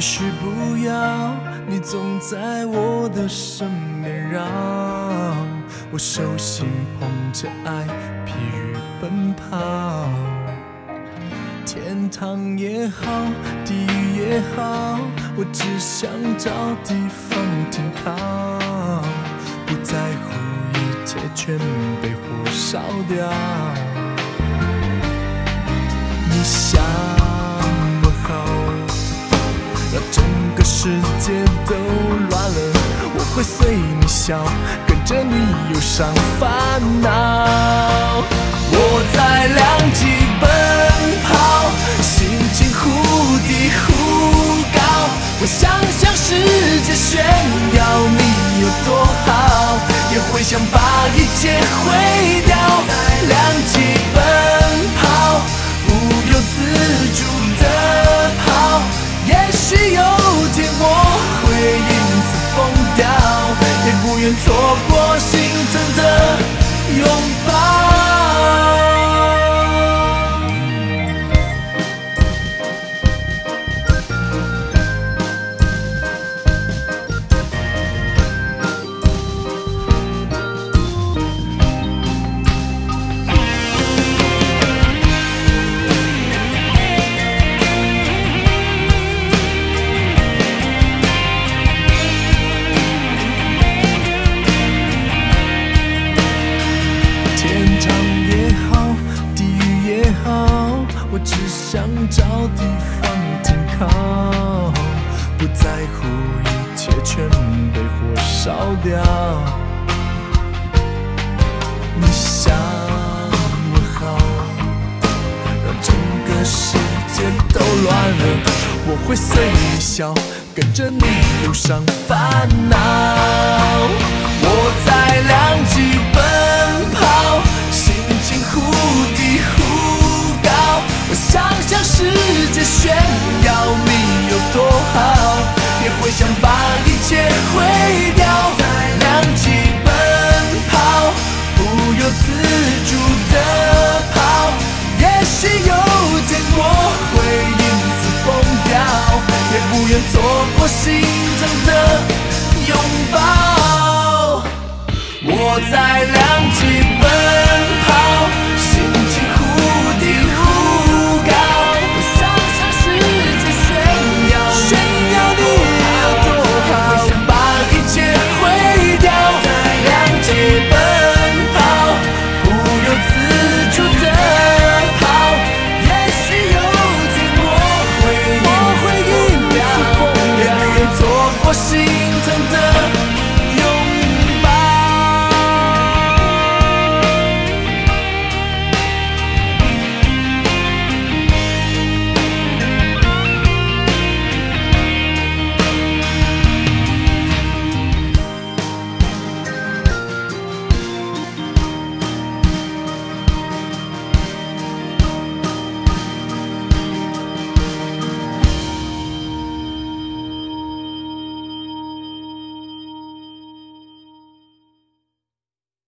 也许不要，你总在我的身边绕。我手心捧着爱，疲于奔跑。天堂也好，地狱也好，我只想找地方停靠，不在乎一切全被火烧掉。你想会随你笑，跟着你忧伤烦恼。我在两极奔跑，心情忽低忽高。我想向世界炫耀你有多好，也会想把一切错过心疼的拥抱。只想找地方停靠，不在乎一切全被火烧掉。你想我好，让整个世界都乱了，我会随你笑，跟着你忧伤烦恼。心疼的拥抱。我在两极。